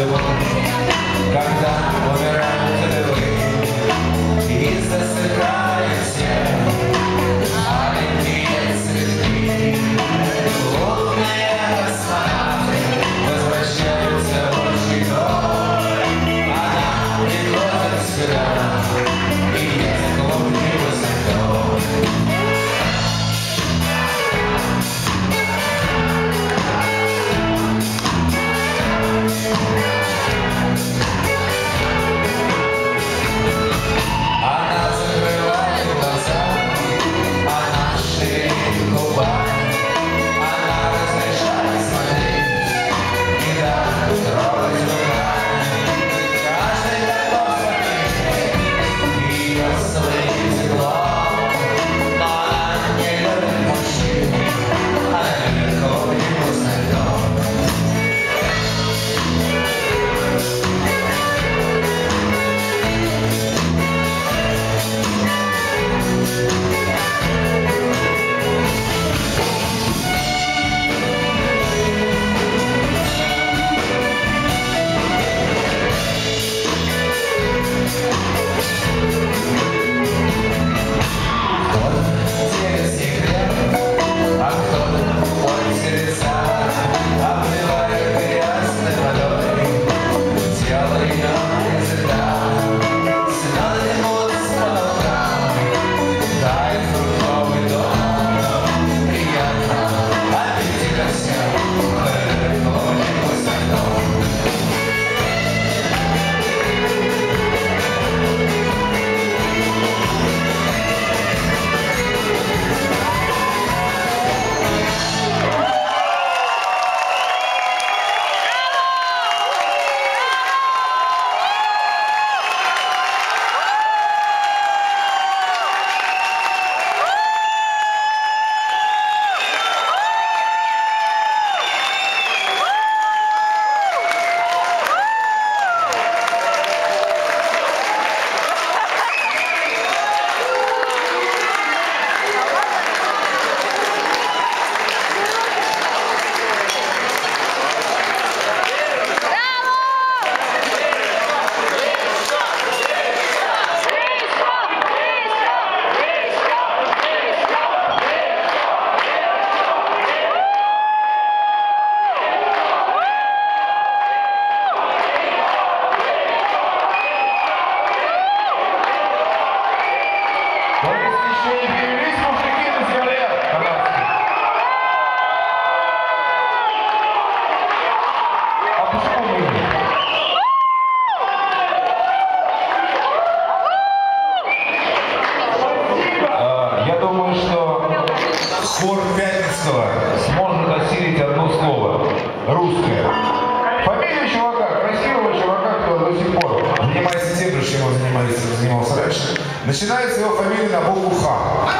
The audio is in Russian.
seu. Cada Начинается его фамилия на букву Х.